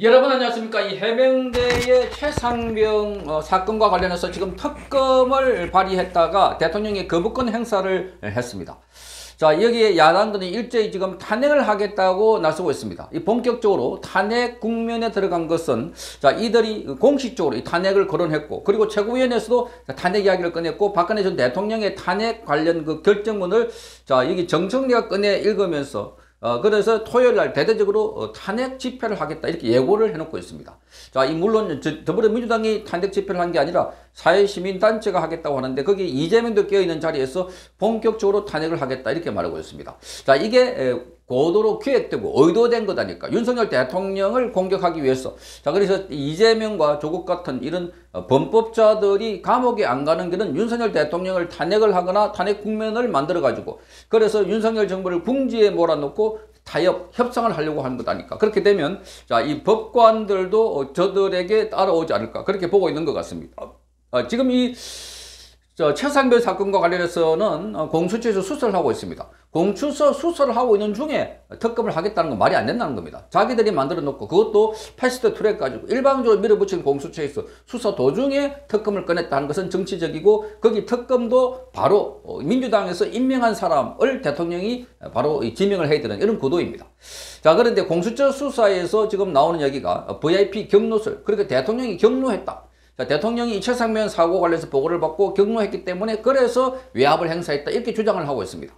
여러분 안녕하십니까 이 해병대의 최상병 어, 사건과 관련해서 지금 특검을 발의했다가 대통령이 거부권 행사를 했습니다. 자 여기에 야당들이 일제히 지금 탄핵을 하겠다고 나서고 있습니다. 이 본격적으로 탄핵 국면에 들어간 것은 자 이들이 공식적으로 이 탄핵을 거론했고 그리고 최고위원회에서도 탄핵 이야기를 꺼냈고 박근혜 전 대통령의 탄핵 관련 그 결정문을 자 여기 정청래가 꺼내 읽으면서 어, 그래서 토요일 날 대대적으로 어, 탄핵 집회를 하겠다 이렇게 예고를 해놓고 있습니다. 자, 이 물론 저, 더불어민주당이 탄핵 집회를 한 게 아니라 사회시민단체가 하겠다고 하는데 거기 이재명도 껴있는 자리에서 본격적으로 탄핵을 하겠다 이렇게 말하고 있습니다. 자, 이게 에, 고도로 기획되고 의도된 거다니까. 윤석열 대통령을 공격하기 위해서. 자 그래서 이재명과 조국 같은 이런 어, 범법자들이 감옥에 안 가는 길은 윤석열 대통령을 탄핵을 하거나 탄핵 국면을 만들어 가지고. 그래서 윤석열 정부를 궁지에 몰아넣고 타협 협상을 하려고 하는 거다니까. 그렇게 되면 자 이 법관들도 저들에게 따라오지 않을까. 그렇게 보고 있는 것 같습니다. 어, 지금 이저 최상별 사건과 관련해서는 어, 공수처에서 수사를 하고 있습니다. 공수처 수사를 하고 있는 중에 특검을 하겠다는 건 말이 안 된다는 겁니다. 자기들이 만들어 놓고 그것도 패스트 트랙 가지고 일방적으로 밀어붙인 공수처에서 수사 도중에 특검을 꺼냈다는 것은 정치적이고 거기 특검도 바로 어, 민주당에서 임명한 사람을 대통령이 바로 지명을 해야 되는 이런 구도입니다. 자 그런데 공수처 수사에서 지금 나오는 얘기가 VIP 경로설 그러니까 대통령이 경로했다. 자, 대통령이 이철상면 사고 관련해서 보고를 받고 경로했기 때문에 그래서 외압을 행사했다 이렇게 주장을 하고 있습니다.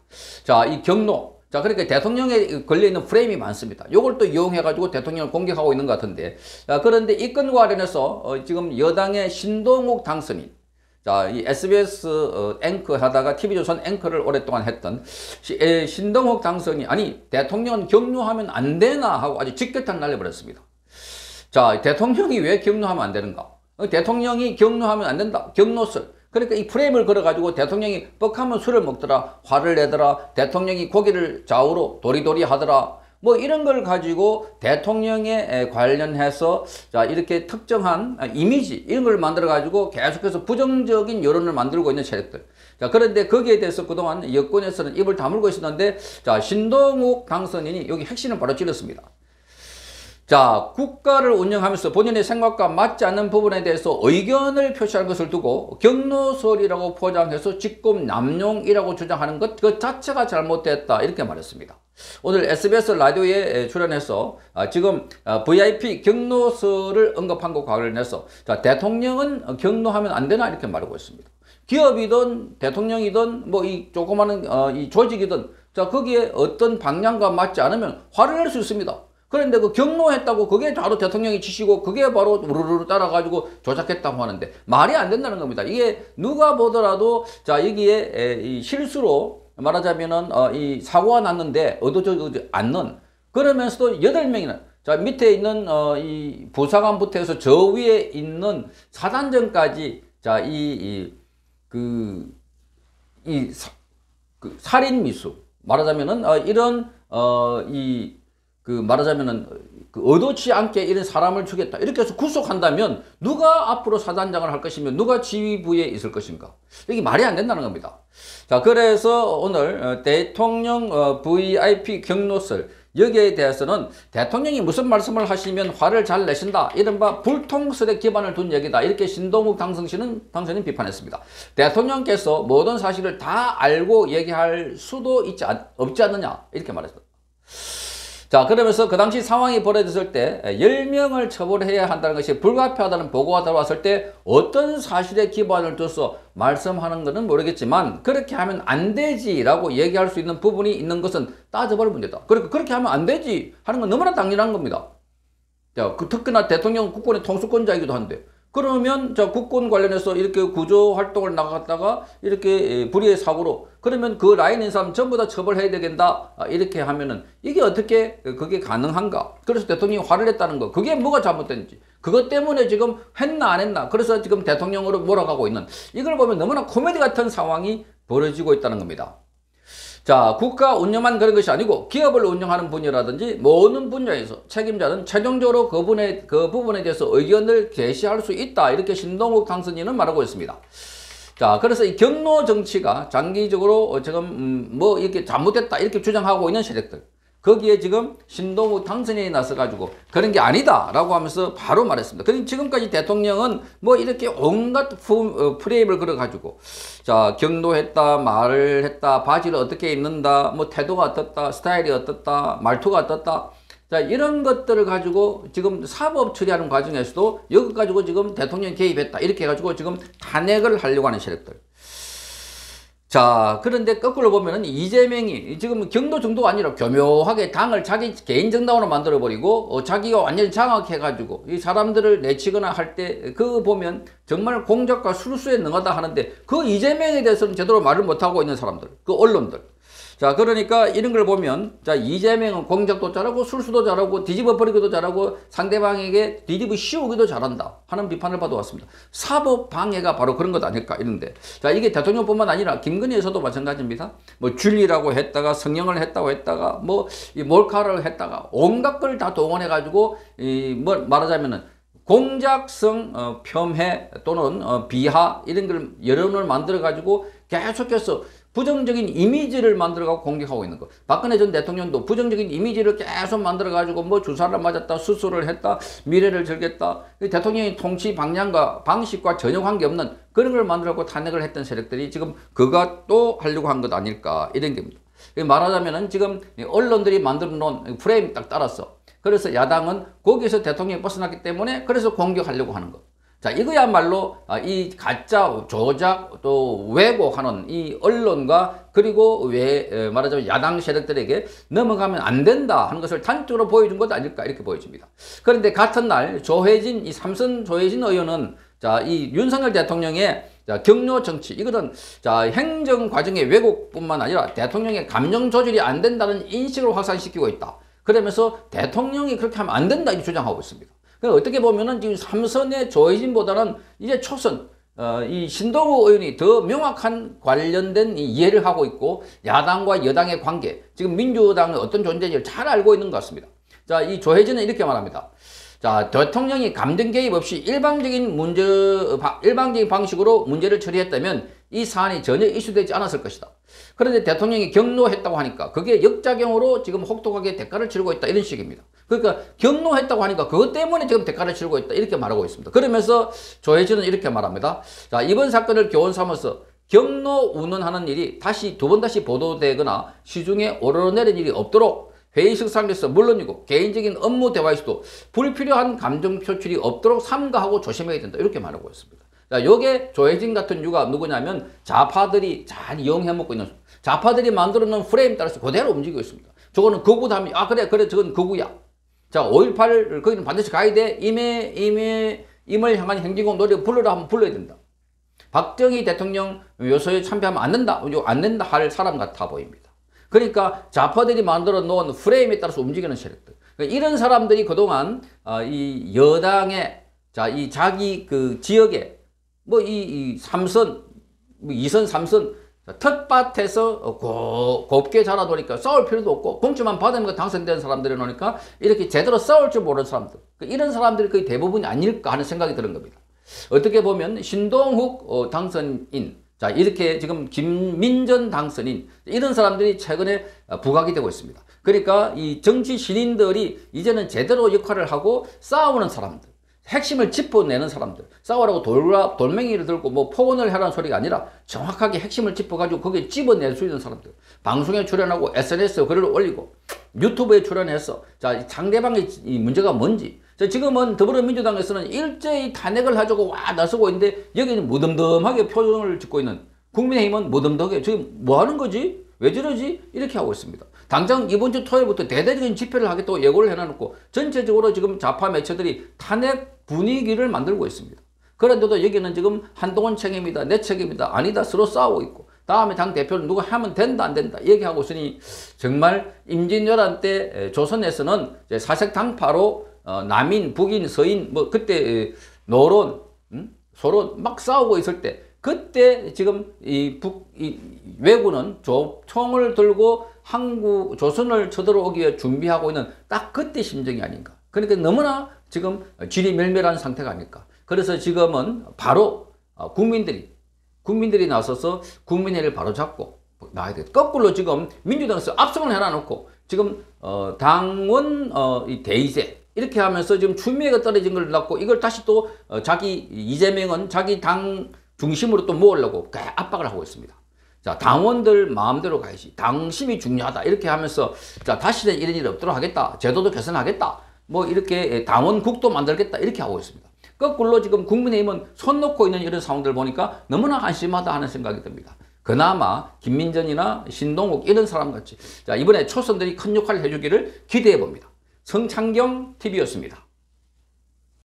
자, 이 경로 자, 그러니까 대통령에 걸려있는 프레임이 많습니다. 이걸 또 이용해가지고 대통령을 공격하고 있는 것 같은데. 자, 그런데 이 건과 관련해서 어, 지금 여당의 신동욱 당선인. 자, 이 SBS 어, 앵커 하다가 TV조선 앵커를 오랫동안 했던 시, 에, 신동욱 당선이 아니, 대통령은 경로하면 안 되나 하고 아주 직격탄 날려버렸습니다. 자, 대통령이 왜 경로하면 안 되는가? 어, 대통령이 경로하면 안 된다. 경로설. 그러니까 이 프레임을 걸어가지고 대통령이 뻑하면 술을 먹더라. 화를 내더라. 대통령이 고기를 좌우로 도리도리 하더라. 뭐 이런 걸 가지고 대통령에 관련해서 자 이렇게 특정한 이미지 이런 걸 만들어 가지고 계속해서 부정적인 여론을 만들고 있는 세력들 자 그런데 거기에 대해서 그동안 여권에서는 입을 다물고 있었는데 자 신동욱 당선인이 여기 핵심을 바로 찔렀습니다 자, 국가를 운영하면서 본인의 생각과 맞지 않는 부분에 대해서 의견을 표시할 것을 두고 경로설이라고 포장해서 직권 남용이라고 주장하는 것 그 자체가 잘못됐다 이렇게 말했습니다. 오늘 SBS 라디오에 출연해서 아, 지금 아, VIP 경로설을 언급한 것과 관련해서 자, 대통령은 경로하면 안 되나 이렇게 말하고 있습니다. 기업이든 대통령이든 뭐 이 조그마한 어, 이 조직이든 자 거기에 어떤 방향과 맞지 않으면 화를 낼 수 있습니다. 그런데 그 경로했다고 그게 바로 대통령이 치시고 그게 바로 우르르 따라가지고 조작했다고 하는데 말이 안 된다는 겁니다. 이게 누가 보더라도 자 여기에 에, 이 실수로 말하자면은 어, 이 사고가 났는데 얻어지지 않는 그러면서도 여덟 명이나 자 밑에 있는 어, 이 부사관부터 해서 저 위에 있는 사단장까지 자이 그이그 살인 미수 말하자면은 어, 이런 어 이 그 말하자면은 그 의도치 않게 이런 사람을 죽였다. 이렇게 해서 구속한다면 누가 앞으로 사단장을 할 것이며 누가 지휘부에 있을 것인가? 이게 말이 안 된다는 겁니다. 자 그래서 오늘 어, 대통령 어, VIP 경로설 여기에 대해서는 대통령이 무슨 말씀을 하시면 화를 잘 내신다. 이른바 불통설에 기반을 둔 얘기다. 이렇게 신동욱 당선신은 당선인 비판했습니다. 대통령께서 모든 사실을 다 알고 얘기할 수도 있지 않, 없지 않느냐? 이렇게 말했습니다 자, 그러면서 그 당시 상황이 벌어졌을 때 10명을 처벌해야 한다는 것이 불가피하다는 보고가 들어왔을 때 어떤 사실에 기반을 둬서 말씀하는 것은 모르겠지만 그렇게 하면 안 되지 라고 얘기할 수 있는 부분이 있는 것은 따져볼 문제다. 그러니까 그렇게 하면 안 되지 하는 건 너무나 당연한 겁니다. 자, 그 특히나 대통령 국권의 통수권자이기도 한데 그러면 저 국권 관련해서 이렇게 구조 활동을 나갔다가 이렇게 불의의 사고로 그러면 그 라인 인 사람 전부 다 처벌해야 되겠다. 아, 이렇게 하면은 이게 어떻게 그게 가능한가? 그래서 대통령이 화를 냈다는 거. 그게 뭐가 잘못됐는지. 그것 때문에 지금 했나 안 했나. 그래서 지금 대통령으로 몰아가고 있는. 이걸 보면 너무나 코미디 같은 상황이 벌어지고 있다는 겁니다. 자, 국가 운영만 그런 것이 아니고 기업을 운영하는 분이라든지 모든 분야에서 책임자는 최종적으로 그 부분에, 그 부분에 대해서 의견을 제시할 수 있다. 이렇게 신동욱 당선인은 말하고 있습니다. 자, 그래서 이 경로 정치가 장기적으로 지금 음, 뭐 이렇게 잘못됐다 이렇게 주장하고 있는 세력들. 거기에 지금 신동욱 당선인이 나서가지고 그런 게 아니다라고 하면서 바로 말했습니다. 그럼 지금까지 대통령은 뭐 이렇게 온갖 프, 어, 프레임을 걸어가지고 자 경로했다, 말을 했다, 바지를 어떻게 입는다, 뭐 태도가 어떻다, 스타일이 어떻다, 말투가 어떻다. 자, 이런 것들을 가지고 지금 사법 처리하는 과정에서도 이거 가지고 지금 대통령 개입했다. 이렇게 해가지고 지금 탄핵을 하려고 하는 세력들. 자, 그런데 거꾸로 보면은 이재명이 지금 경도 정도가 아니라 교묘하게 당을 자기 개인 정당으로 만들어 버리고 어, 자기가 완전히 장악해 가지고 이 사람들을 내치거나 할 때 그거 보면 정말 공작과 술수에 능하다 하는데 그 이재명에 대해서는 제대로 말을 못하고 있는 사람들, 그 언론들. 자, 그러니까 이런 걸 보면, 자, 이재명은 공작도 잘하고 술수도 잘하고 뒤집어 버리기도 잘하고 상대방에게 뒤집어 씌우기도 잘한다 하는 비판을 받아왔습니다. 사법 방해가 바로 그런 것 아닐까 이런데. 자, 이게 대통령뿐만 아니라 김건희에서도 마찬가지입니다. 뭐 줄리라고 했다가 성령을 했다고 했다가 뭐이 몰카를 했다가 온갖 걸 다 동원해 가지고 이뭐 말하자면은 공작성 어, 폄훼 또는 어, 비하 이런 걸 여론을 만들어 가지고 계속해서 부정적인 이미지를 만들어가고 공격하고 있는 거. 박근혜 전 대통령도 부정적인 이미지를 계속 만들어가지고 뭐 주사를 맞았다, 수술을 했다, 미래를 즐겼다. 대통령의 통치 방향과 방식과 전혀 관계없는 그런 걸 만들어고 탄핵을 했던 세력들이 지금 그것도 하려고 한 것 아닐까 이런 겁니다. 말하자면은 지금 언론들이 만들어 놓은 프레임 딱 따랐어. 그래서 야당은 거기서 대통령이 벗어났기 때문에 그래서 공격하려고 하는 거. 자, 이거야말로 아, 이 가짜 조작 또 왜곡하는 이 언론과 그리고 왜 말하자면 야당 세력들에게 넘어가면 안 된다 하는 것을 단적으로 보여준 것 아닐까 이렇게 보여집니다. 그런데 같은 날 조혜진 이 삼선 조혜진 의원은 자, 이 윤석열 대통령의 자, 경로 정치. 이거는 자, 행정 과정의 왜곡뿐만 아니라 대통령의 감정 조절이 안 된다는 인식을 확산시키고 있다. 그러면서 대통령이 그렇게 하면 안 된다 이렇게 주장하고 있습니다. 그러니까 어떻게 보면은 지금 삼선의 조혜진보다는 이제 초선 어, 이 신동호 의원이 더 명확한 관련된 이해를 하고 있고 야당과 여당의 관계 지금 민주당의 어떤 존재인지를 잘 알고 있는 것 같습니다. 자, 이 조혜진은 이렇게 말합니다. 자, 대통령이 감정 개입 없이 일방적인 문제, 일방적인 방식으로 문제를 처리했다면 이 사안이 전혀 이슈되지 않았을 것이다. 그런데 대통령이 경로했다고 하니까 그게 역작용으로 지금 혹독하게 대가를 치르고 있다. 이런 식입니다. 그러니까 경로했다고 하니까 그것 때문에 지금 대가를 치르고 있다. 이렇게 말하고 있습니다. 그러면서 조혜진은 이렇게 말합니다. 자, 이번 사건을 교훈 삼아서 경로 운운하는 일이 다시 두 번 다시 보도되거나 시중에 오르내린 일이 없도록 회의식 상에서 물론이고 개인적인 업무 대화에서도 불필요한 감정 표출이 없도록 삼가하고 조심해야 된다. 이렇게 말하고 있습니다. 자, 요게 조혜진 같은 유가 누구냐면 좌파들이 잘 이용해 먹고 있는 좌파들이 만들어 놓은 프레임 따라서 그대로 움직이고 있습니다. 저거는 극우담이 아 그래 그래 저건 극우야. 자, 5.18 거기는 반드시 가야 돼. 임해 임해 임을 향한 행진곡 노래 불러라 하면 불러야 된다. 박정희 대통령 요소에 참여하면 안 된다. 안 된다 할 사람 같아 보입니다. 그러니까 좌파들이 만들어 놓은 프레임에 따라서 움직이는 세력들. 그러니까 이런 사람들이 그동안 어, 이 여당의 자, 이 자기 그 지역에 뭐이 이 삼선, 뭐 이선, 삼선. 텃밭에서 고, 곱게 자라도니까 싸울 필요도 없고 공천만 받으면 당선된 사람들이 노니까 이렇게 제대로 싸울 줄 모르는 사람들. 그러니까 이런 사람들이 거의 대부분이 아닐까 하는 생각이 드는 겁니다. 어떻게 보면 신동욱 어, 당선인. 자 이렇게 지금 김민전 당선인. 이런 사람들이 최근에 부각이 되고 있습니다. 그러니까 이 정치 신인들이 이제는 제대로 역할을 하고 싸우는 사람들 핵심을 짚어내는 사람들 싸우라고 돌라, 돌멩이를 들고 뭐 폭언을 하라는 소리가 아니라 정확하게 핵심을 짚어가지고 거기에 집어낼 수 있는 사람들 방송에 출연하고 SNS에 글을 올리고 유튜브에 출연해서 자 상대방의 이 문제가 뭔지 자, 지금은 더불어민주당에서는 일제히 탄핵을 하자고 와 나서고 있는데 여기는 무덤덤하게 표정을 짓고 있는 국민의힘은 무덤덤하게 지금 뭐 하는 거지? 왜 저러지? 이렇게 하고 있습니다. 당장 이번 주 토요일부터 대대적인 집회를 하겠다고 예고를 해놔놓고 전체적으로 지금 좌파 매체들이 탄핵 분위기를 만들고 있습니다. 그런데도 여기는 지금 한동훈 책임이다, 내 책임이다, 아니다, 서로 싸우고 있고 다음에 당 대표를 누가 하면 된다, 안 된다 얘기하고 있으니 정말 임진왜란 때 조선에서는 사색당파로 어, 남인, 북인, 서인 뭐 그때 노론, 음? 서로 막 싸우고 있을 때 그때 지금 이 북, 이 외구는 조, 총을 들고 한국, 조선을 쳐들어오기 위해 준비하고 있는 딱 그때 심정이 아닌가. 그러니까 너무나 지금 질이 멸멸한 상태가 아닐까. 그래서 지금은 바로 어, 국민들이, 국민들이 나서서 국민회를 바로 잡고 나야 돼. 거꾸로 지금 민주당에서 압승을 해놔놓고 지금 어, 당원 어, 이 대의제 이렇게 하면서 지금 추미애가 떨어진 걸 갖고 이걸 다시 또 어, 자기 이재명은 자기 당 중심으로 또 모으려고 그 압박을 하고 있습니다. 자, 당원들 마음대로 가야지. 당심이 중요하다. 이렇게 하면서 자, 다시는 이런 일이 없도록 하겠다. 제도도 개선하겠다. 뭐 이렇게 당원국도 만들겠다. 이렇게 하고 있습니다. 거꾸로 지금 국민의힘은 손 놓고 있는 이런 상황들 보니까 너무나 안심하다 하는 생각이 듭니다. 그나마 김민전이나 신동욱 이런 사람 같이 자, 이번에 초선들이 큰 역할을 해주기를 기대해 봅니다. 성창경 TV였습니다.